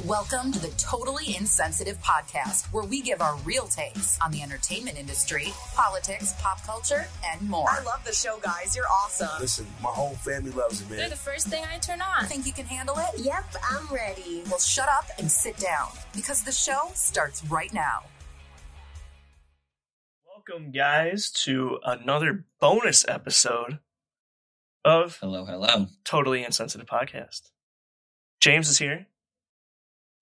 Welcome to the Totally Insensitive Podcast, where we give our real takes on the entertainment industry, politics, pop culture, and more. I love the show, guys. You're awesome. Listen, my whole family loves it, They're the first thing I turn on. Think you can handle it? Yep, I'm ready. Well, shut up and sit down because the show starts right now. Welcome, guys, to another bonus episode of Hello, hello. Totally Insensitive Podcast. James is here.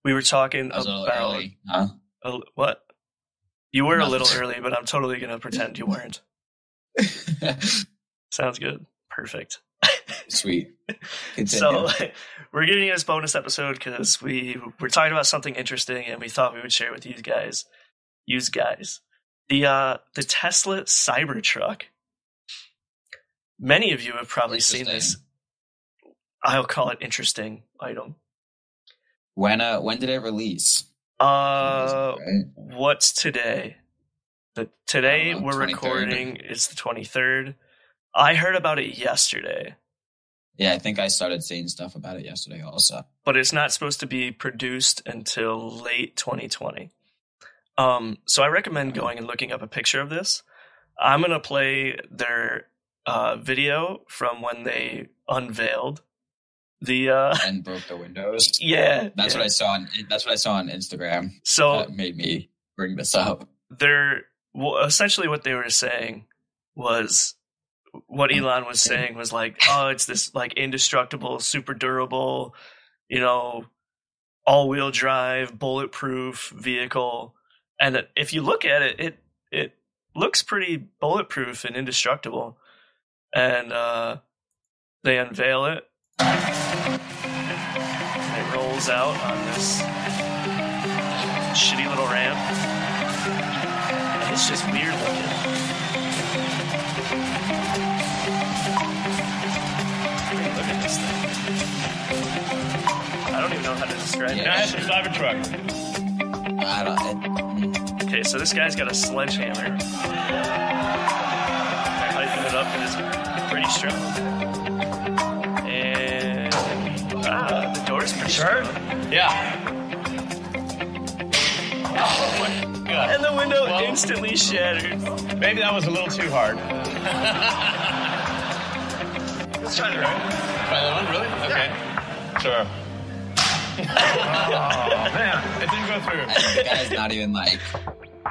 We were talking I was a little about early, huh? a- what? You were a little early, but I'm totally gonna pretend you weren't. Sounds good. Perfect. Sweet. Continue. So we're giving you this bonus episode because we we're talking about something interesting, and we thought we would share with you guys, use guys, the uh the Tesla Cybertruck. Many of you have probably seen this. I'll call it interesting item. When uh when did it release? Uh, Right? what's today? The today Uh, we're 23rd. recording is the twenty third. I heard about it yesterday, Yeah, I think I started seeing stuff about it yesterday also. but it's not supposed to be produced until late 2020. Um, so I recommend going and looking up a picture of this. I'm gonna play their uh, video from when they unveiled the. Uh, And broke the windows. yeah, That's yeah. what I saw on that's what I saw on Instagram. So that made me bring this up. they're well, essentially what they were saying was what Elon was saying was like, oh, it's this like indestructible, super durable, you know, all wheel drive, bulletproof vehicle. And if you look at it, it it looks pretty bulletproof and indestructible. And uh, they unveil it. And out on this shitty little ramp. And it's just weird looking. Look at this thing. I don't even know how to describe Yeah. it. That's a Cybertruck. I don't it, mm, Okay, so this guy's got a sledgehammer. They're hyping it up and it's pretty strong. Sure. strong. Yeah. Oh my god. And the window Well- instantly shattered. Maybe that was a little too hard. Let's try that, right? Try that one, really? Okay. Sure. oh man, it didn't go through. the guy's not even like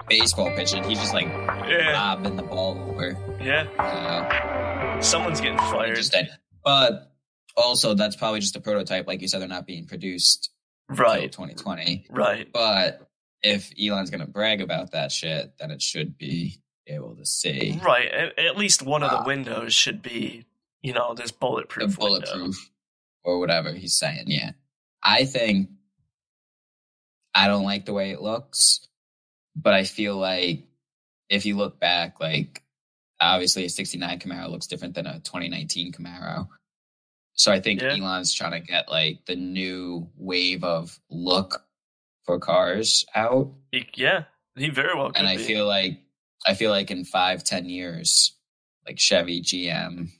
baseball pitching. He's just like Yeah, lobbing the ball over. yeah. Uh, Someone's getting fired. interesting. But also that's probably just a prototype, like you said, they're not being produced until Right, 2020. right. But if Elon's gonna brag about that shit, then it should be able to see Right. At, at least one of the Ah. windows should be, you know, this the bulletproof, window. bulletproof or whatever he's saying. Yeah, I think I don't like the way it looks, but I feel like if you look back, like obviously a '69 Camaro looks different than a 2019 Camaro. So I think Yeah. Elon's trying to get like the new wave of look for cars out. He- yeah, he very well could and I be. feel like I feel like in five, ten years, like Chevy, GM,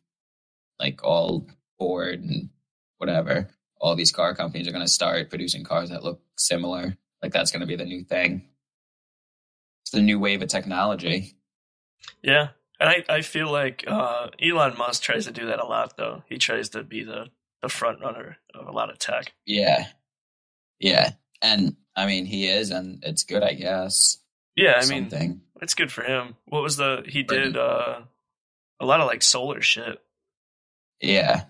like all Ford and whatever, all these car companies are going to start producing cars that look similar. Like that's going to be the new thing. It's the new wave of technology. Yeah. And I, I feel like uh, Elon Musk tries to do that a lot, though. He tries to be the, the front runner of a lot of tech. Yeah, yeah, and I mean he is, and it's good, I guess. Yeah, I mean, it's good for him. What was the. He did uh, a lot of like solar shit. Yeah.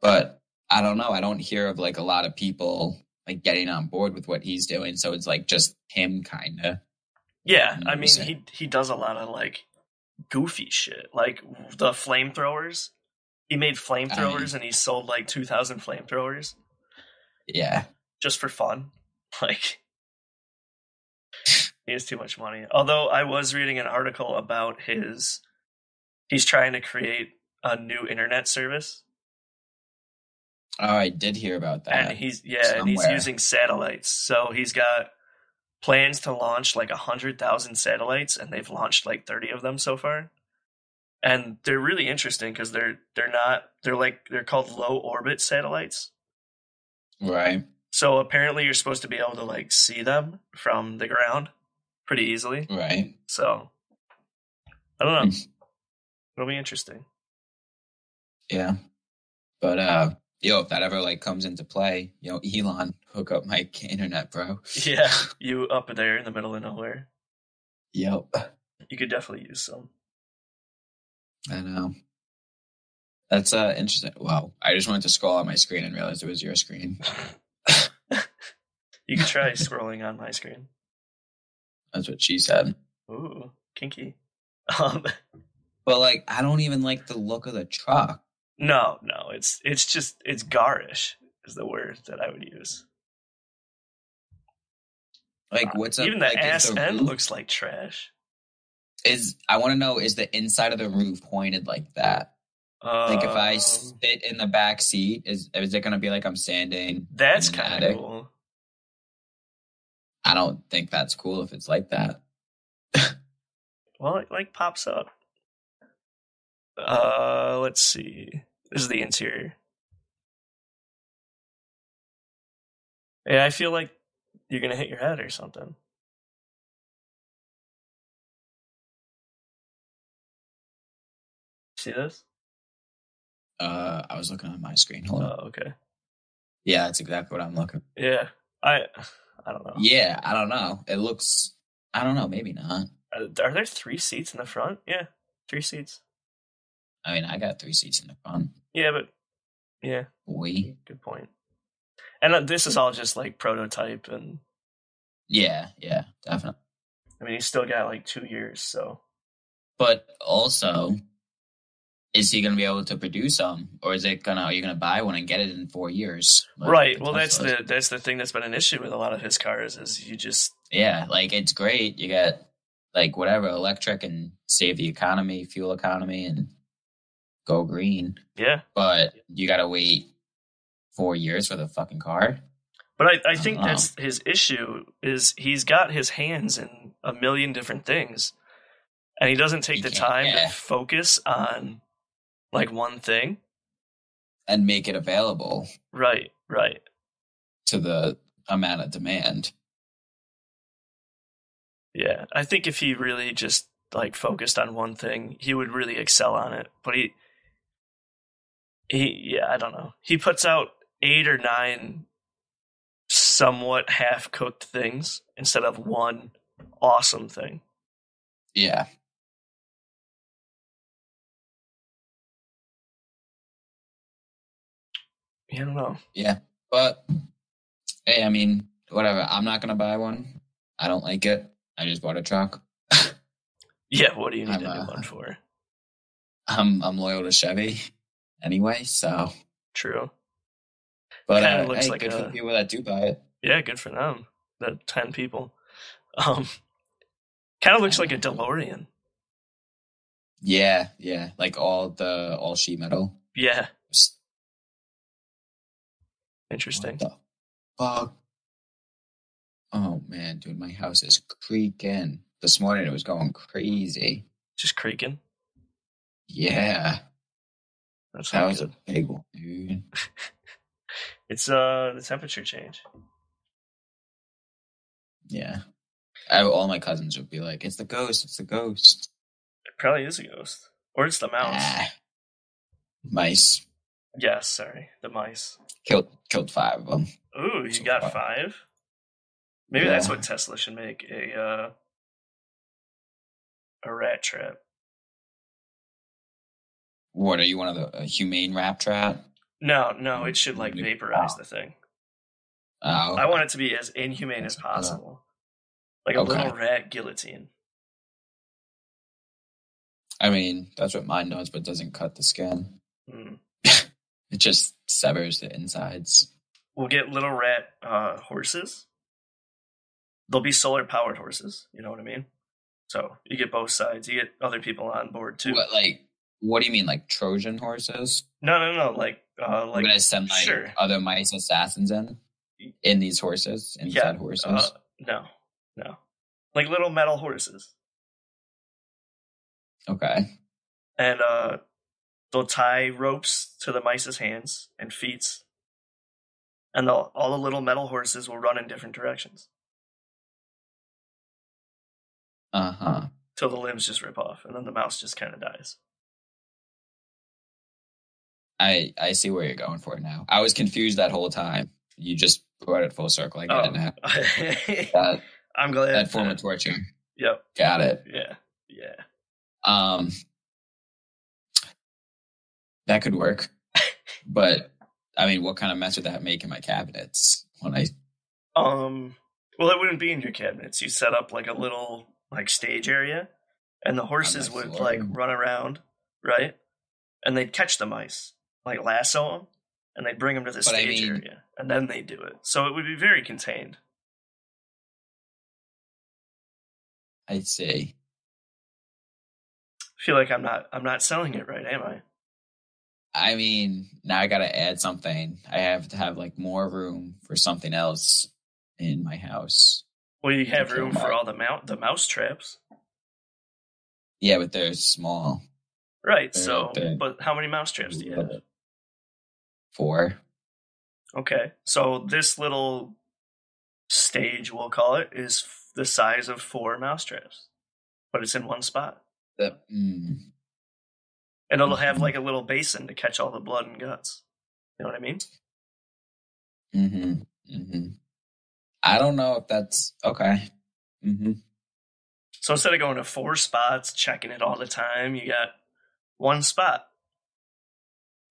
But I don't know. I don't hear of like a lot of people like getting on board with what he's doing. So it's like just him kind of. Yeah, I mean, he, he does a lot of like goofy shit. Like the flamethrowers. He made flamethrowers and he sold like 2,000 flamethrowers Yeah. just for fun. Like, he has too much money. Although I was reading an article about his, he's trying to create a new internet service, Oh, I did hear about that. and he's yeah, and he's using satellites. So he's got plans to launch like a hundred thousand satellites, and they've launched like thirty of them so far. And they're really interesting because they're they're not they're like they're called low orbit satellites. right. So apparently you're supposed to be able to like see them from the ground pretty easily. Right. So I don't know. It'll be interesting. Yeah. But uh yo, if that ever like comes into play, you know, Elon, hook up my internet, bro. Yeah, you up there in the middle of nowhere. Yep. You could definitely use some. I know. That's uh interesting. Wow. I just wanted to scroll on my screen and realized it was your screen. You could try scrolling on my screen. That's what she said. Ooh, kinky. Um, But like I don't even like the look of the truck. No, no, it's it's just it's garish is the word that I would use. Like what's up? Even the like, ass the end roof- looks like trash. is I want to know is the inside of the roof pointed like that? Like if I Um, sit in the back seat, is is it gonna be like I'm standing? that's kind of cool. I don't think that's cool if it's like that. Well, it like pops up. Uh, let's see. This is the interior. Yeah, I feel like you're gonna hit your head or something. See this? Uh, I was looking on my screen. Hold on. Oh, okay. Yeah, that's exactly what I'm looking. Yeah, I, I don't know. Yeah, I don't know. It looks. I don't know. Maybe not. Uh, Are there three seats in the front? Yeah, three seats. I mean, I got three seats in the front. Yeah, but yeah, We. good point. And uh, this is all just like prototype, and Yeah, yeah, definitely. I mean, he's still got like two years, so But also, is he going to be able to produce them, or is it gonna? Are you going to buy one and get it in four years? Like right. Well, that's the that's the thing that's been an issue with a lot of his cars is you just Yeah, like it's great. You get like whatever electric and save the economy, fuel economy, and go green. yeah. But you got to wait four years for the fucking car. But I, I think that's his issue is he's got his hands in a million different things, and he doesn't take He the time yeah. to focus on like one thing. and make it available Right. Right. to the amount of demand. Yeah, I think if he really just like focused on one thing, he would really excel on it. But he, he, yeah, I don't know. He puts out eight or nine somewhat half cooked things instead of one awesome thing. Yeah. Yeah, I don't know. Yeah. But hey, I mean, whatever. I'm not gonna buy one. I don't like it. I just bought a truck. Yeah, what do you need I'm, a new uh, one for? I'm I'm loyal to Chevy anyway, so True. but Kinda uh, looks hey, like good for the people that do buy it. Yeah, good for them. The ten people. Um, kind of looks like a DeLorean. Yeah, yeah. Like all the all sheet metal. Yeah, interesting. Fuck? Oh man, dude, my house is creaking. This morning it was going crazy. Just creaking. Yeah, That's that was good. a big one, dude. It's uh the temperature change. Yeah. I, all my cousins would be like, "It's the ghost! It's the ghost!" It probably is a ghost. Or it's the mouse. Ah. Mice Yes, sorry. The mice. killed killed five of them. Ooh, you So got far. five? Maybe that's what Tesla should make a uh a rat trap. What are you one of the a humane rap trap? No, no, it should like Mm, vaporize the thing. Oh, I want it to be as inhumane as That's what I thought. possible. Like a Okay. little rat guillotine. I mean, that's what mine does, but doesn't cut the skin. Hmm. It just severs the insides. We'll get little rat uh, horses. They'll be solar powered horses. You know what I mean? So you get both sides. You get other people on board too. What like? What do you mean, like Trojan horses? No, no, no. Like, uh, like gonna send like sure. other mice assassins in in these horses, inside horses. Uh, no, no. Like little metal horses, okay. and uh, they'll tie ropes to the mice's hands and feet, and all the little metal horses will run in different directions Uh huh. till the limbs just rip off, and then the mouse just kind of dies. I I see where you're going for it now. I was confused that whole time. You just brought it full circle. I get it now. That, I'm glad. that form of torture. Yep. Got it. Yeah. Yeah. Um, that could work, but I mean, what kind of mess would that make in my cabinets when I? Um. Well, it wouldn't be in your cabinets. You set up like a little like stage area, and the horses would like run around, right? And they'd catch the mice, like lasso them, and they'd bring them to the But I stage mean- area, and then they do it. So it would be very contained. I see. I feel like I'm not. I'm not selling it right, am I? I mean, now I got to add something. I have to have like more room for something else in my house. Well, you have room for all the mount the mouse traps, Yeah, but they're small. right? They're- So, they're- but how many mouse traps do you have? Four. Okay, so this little stage, we'll call it, is f- the size of four mousetraps, but it's in one spot, The, mm, and it'll have Mhm. like a little basin to catch all the blood and guts. You know what I mean? hmm hmm I don't know if that's okay. Mm-hmm. So instead of going to four spots, checking it all the time, you got one spot.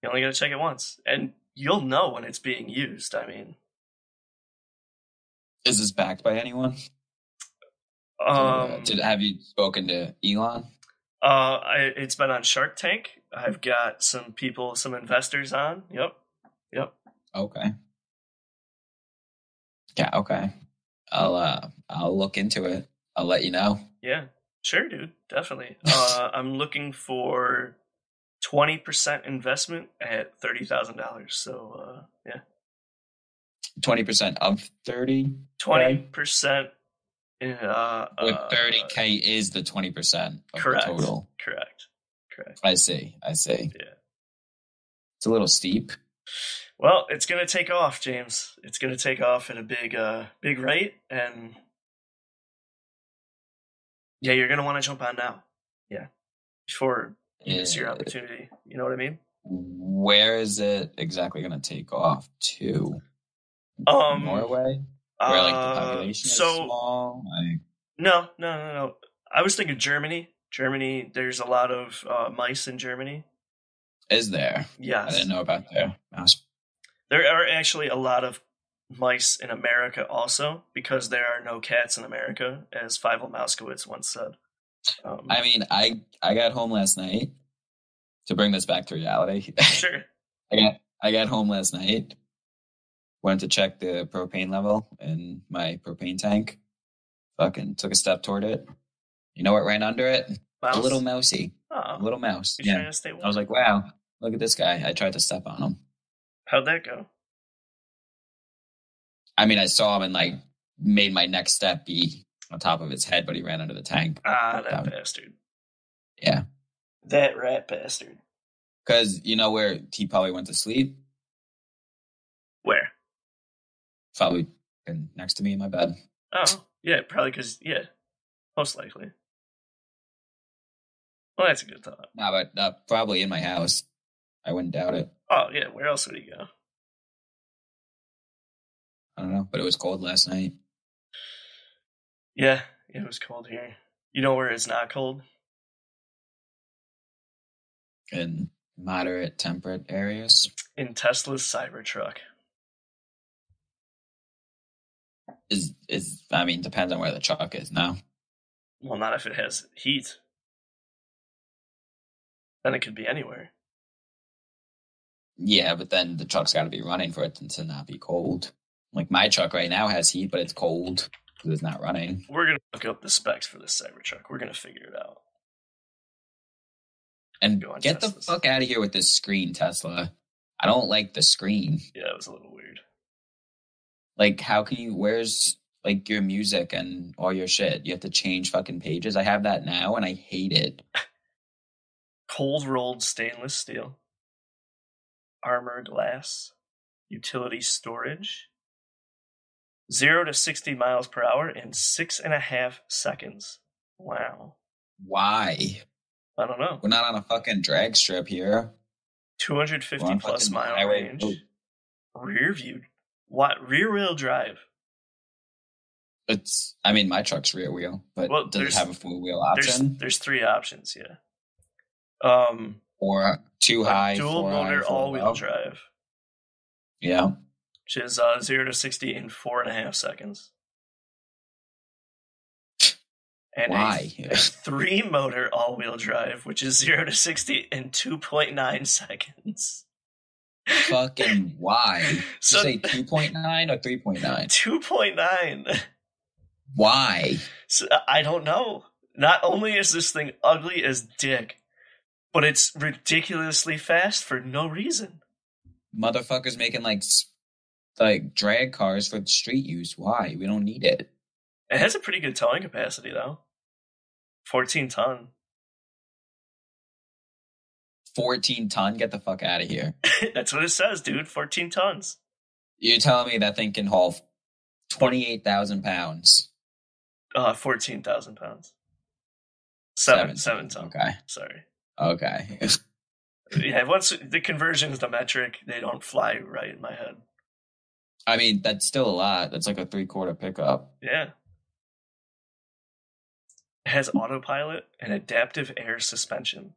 You only got to check it once, and you'll know when it's being used. I mean, Is this backed by anyone? um, Did have you spoken to Elon? Uh, I, it's been on Shark Tank. I've got some people, some investors on. Yep, yep. Okay. Yeah. Okay. I'll uh I'll look into it. I'll let you know. Yeah, sure, dude. Definitely. Uh, I'm looking for twenty percent investment at thirty thousand dollars. So, uh, yeah, Twenty percent of thirty. twenty percent. Uh, With uh, thirty k is the twenty percent of correct. the total. Correct. Correct. I see. I see. Yeah. It's a little steep. Well, it's gonna take off, James. It's gonna take off at a big, uh, big rate, and yeah, you're gonna want to jump on now. Yeah, before miss your opportunity. You know what I mean? Where is it exactly going to take off to? Um, Norway, where like the uh, population is small. Like, no, no, no, no. I was thinking Germany. Germany. There's a lot of uh, mice in Germany. is there? Yes. I didn't know about their mouse. there are actually a lot of mice in America also because there are no cats in America, as Fievel Mousekewitz once said. Um, I mean, I I got home last night. To bring this back to reality, sure. I got I got home last night. Went to check the propane level in my propane tank. Fucking took a step toward it. You know what ran under it? Mouse? A little mousey. Oh, A little mouse. You're Yeah. to stay warm. I was like, wow, look at this guy. I tried to step on him. How'd that go? I mean, I saw him and like made my next step be on top of his head, but he ran under the tank. Ah, that Um, bastard. Yeah. That rat bastard. Because you know where he probably went to sleep? Where? Probably next to me in my bed. Oh, yeah, probably because, yeah, most likely. Well, that's a good thought. No, but uh, probably in my house. I wouldn't doubt it. Oh, yeah, where else would he go? I don't know, but it was cold last night. Yeah, it was cold here. You know where it's not cold? in moderate temperate areas. In Tesla's Cybertruck. Is is I mean depends on where the truck is now. Well, not if it has heat. Then it could be anywhere. Yeah, but then the truck's got to be running for it to not be cold. Like my truck right now has heat, but it's cold it's not running. We're going to look up the specs for this Cybertruck. We're going to figure it out. And Go get the fuck out of here with this screen, Tesla. I don't like the screen. Yeah, it was a little weird. Like, how can you? Where's like your music and all your shit? You have to change fucking pages. I have that now, and I hate it. Cold rolled stainless steel. Armor glass. utility storage. Zero to 60 miles per hour in six and a half seconds. Wow. Why? I don't know. We're not on a fucking drag strip here. 250 plus mile highway range. Rear view. What? Rear wheel drive. It's. I mean, my truck's rear wheel, but Well, does it have a four wheel option there's three options, yeah. Um, or two high, dual motor, all wheel drive, Yeah. Which is uh, zero to sixty in four and a half seconds. And Why? A, a three motor all wheel drive, which is zero to sixty in two point nine seconds. Fucking why? Did So you say two point nine or three point nine? two point nine. Why? So, I don't know. Not only is this thing ugly as dick, but it's ridiculously fast for no reason. Motherfuckers making like like drag cars for street use. Why? We don't need it. It has a pretty good towing capacity though. 14 ton. 14 ton. Get the fuck out of here. That's what it says, dude. 14 tons. You're telling me that thing can haul 28,000 pounds? Uh, 14,000 pounds. Seven, Seven. seven ton. Okay. Sorry. Okay. Yeah, once the conversions to metric, they don't fly right in my head. I mean, that's still a lot. That's like a three quarter pickup. Yeah. It has autopilot and adaptive air suspension.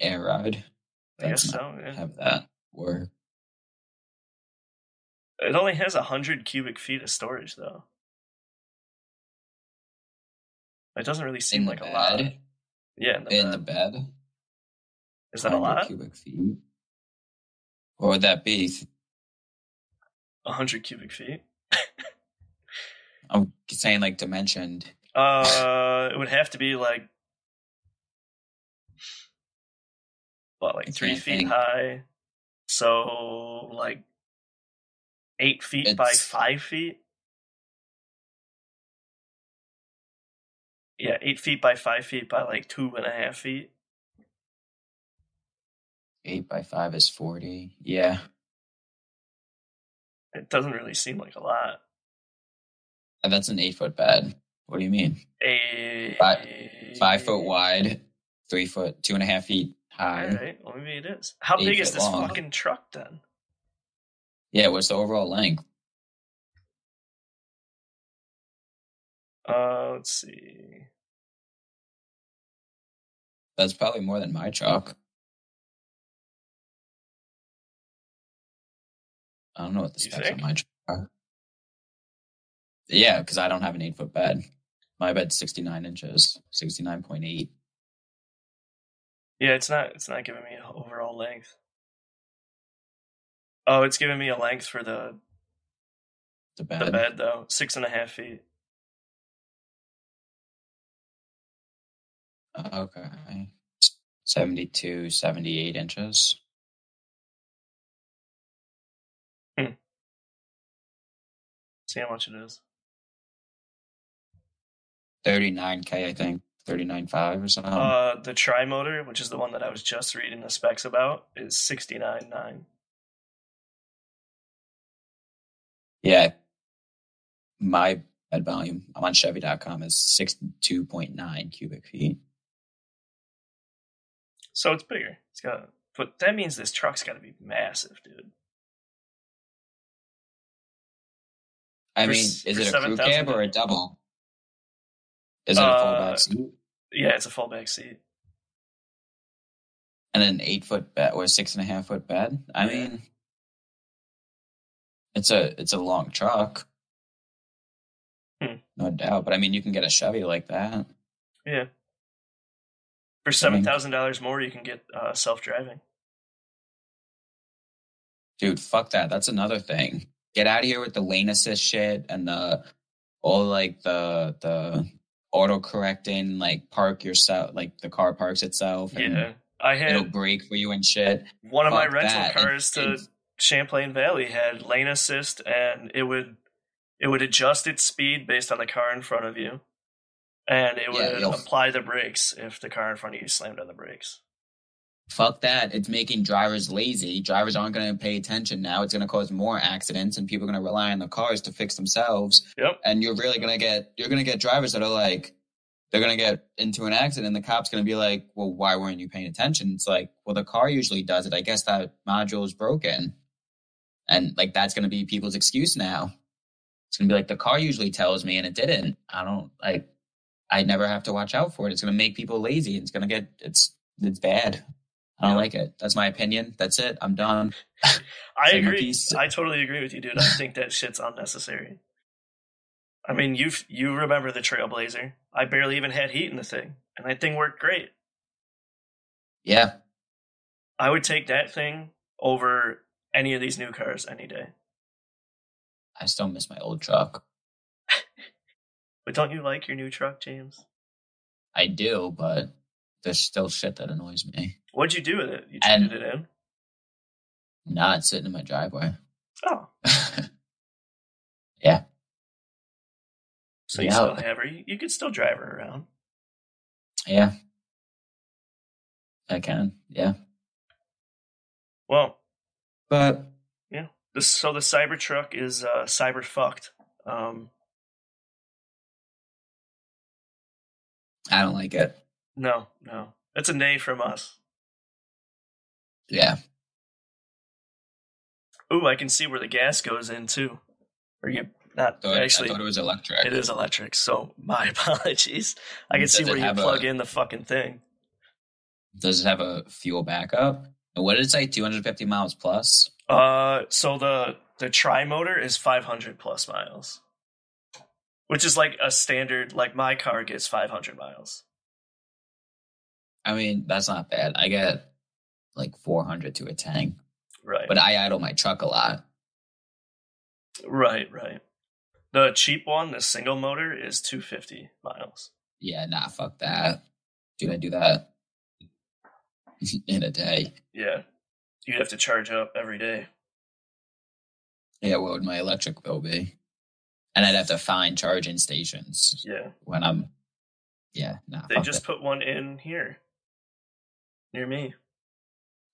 Air ride. I guess so. Yeah. Have that work. It only has 100 cubic feet of storage, though. It doesn't really seem In like a lot. Yeah, in the In bed. the bed. Is that a 100 lot? Cubic feet. What would that be? 100 cubic feet. I'm saying like dimensioned. Uh, it would have to be like, what, like three feet think. high. So, like, eight feet by five feet. Yeah, eight feet by five feet by like two and a half feet. Eight by five is 40. Yeah. It doesn't really seem like a lot. And that's an eight foot bed. What do you mean? A Five- Five foot wide, three foot, two and a half feet high. All right, well, maybe it is. How big is this long. fucking truck then? Yeah, what's the overall length? Uh, let's see. That's probably more than my truck. I don't know what the You specs on my are. Yeah, because I don't have an eight foot bed. My bed's 69 inches, 69.8. Yeah, it's not. It's not giving me overall length. Oh, it's giving me a length for the The bed. the bed though, six and a half feet. Okay. 72, 78 inches. See how much it is. 39K, I think. 39.5 or something. Uh, the tri motor, which is the one that I was just reading the specs about, is sixty nine nine. Yeah. My bed volume, I'm on Chevy.com, is 62.9 cubic feet. So it's bigger. It's got, but that means this truck's got to be massive, dude. I For mean, is it a crew 7,000 cab or a double? Is it a full Uh, back seat? Yeah, it's a full back seat. And an eight foot bed or a six and a half foot bed? I Yeah. mean, it's a it's a long truck, Hmm. no doubt. But I mean, you can get a Chevy like that. Yeah. For seven thousand dollars more, you can get uh, self driving. Dude, fuck that. That's another thing. Get out of here with the lane assist shit and the all like the the auto correcting, like park yourself, like the car parks itself. And Yeah, I It'll had brake for you and shit. one of my rental that. cars to Champlain Valley had lane assist, and it would it would adjust its speed based on the car in front of you, and it would you'll- apply the brakes if the car in front of you slammed on the brakes. Fuck that. It's making drivers lazy. Drivers aren't going to pay attention now. It's going to cause more accidents, and people are going to rely on the cars to fix themselves. Yep. And you're really going to get you're going to get drivers that are like they're going to get into an accident. and The cop's going to be like, "Well, why weren't you paying attention?" It's like, "Well, the car usually does it. I guess that module is broken." And like that's going to be people's excuse now. It's going to be like the car usually tells me, and it didn't. I don't like. I never have to watch out for it. It's going to make people lazy. It's going to get it's it's bad. I don't Yeah. like it. That's my opinion. That's it. I'm done. I agree. I totally agree with you, dude. I think that shit's unnecessary. I mean, you you remember the Trailblazer? I barely even had heat in the thing, and that thing worked great. Yeah. I would take that thing over any of these new cars any day. I still miss my old truck. But don't you like your new truck, James? I do, but there's still shit that annoys me. What'd you do with it? You traded it in? Not sitting in my driveway. Oh, yeah. so you Yeah. still have her. You, you could still drive her around. Yeah. I can. Yeah. Well, But this so the Cybertruck is uh, cyber fucked. Um, I don't like it. No, no, that's a nay from us. Yeah. Ooh, I can see where the gas goes in too. Or you not Thought- actually? I thought it was electric. It is electric, so my apologies. I can Does see where you plug a- in the fucking thing. Does it have a fuel backup? And what did it say? 250 miles plus? Uh, so the the tri motor is 500 plus miles, which is like a standard. Like my car gets 500 miles. I mean, that's not bad. I get like 400 to a tank, Right, but I idle my truck a lot. right, right. The cheap one, the single motor, is 250 miles. Yeah, nah, fuck that. Dude, I do that in a day. Yeah, you'd have to charge up every day. Yeah, what would my electric bill be? And I'd have to find charging stations Yeah, when I'm. Yeah, nah. they just that. put one in here near me.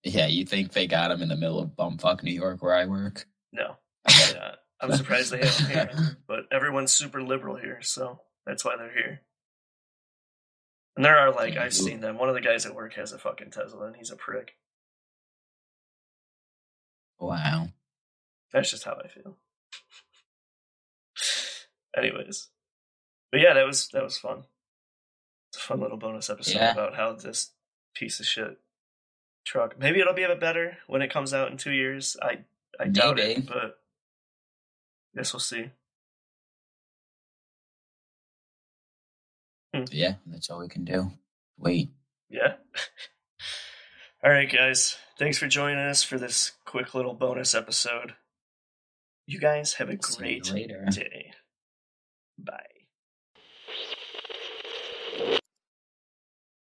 Yeah, you think they got them in the middle of bumfuck New York where I work? No. I'm surprised they have them here, but everyone's super liberal here, so that's why they're here. And there are like I've seen them. One of the guys at work has a fucking Tesla, and he's a prick. Wow. That's just how I feel. Anyways, but yeah, that was that was fun. It's a fun little bonus episode Yeah. about how this piece of shit truck. Maybe it'll be a bit better when it comes out in two years. I I doubt Maybe. it, but guess we'll see. Hmm. Yeah, that's all we can do. Wait. Yeah. All right, guys. Thanks for joining us for this quick little bonus episode. You guys have a great day. Bye.